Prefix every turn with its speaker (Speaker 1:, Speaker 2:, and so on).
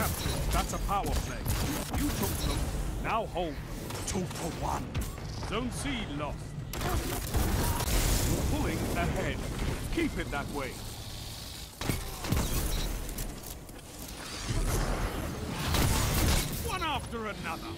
Speaker 1: captured. That's a power play. You took them. Now hold them.
Speaker 2: Two for one.
Speaker 1: Zone C lost. You're pulling ahead. Keep it that way. One after another.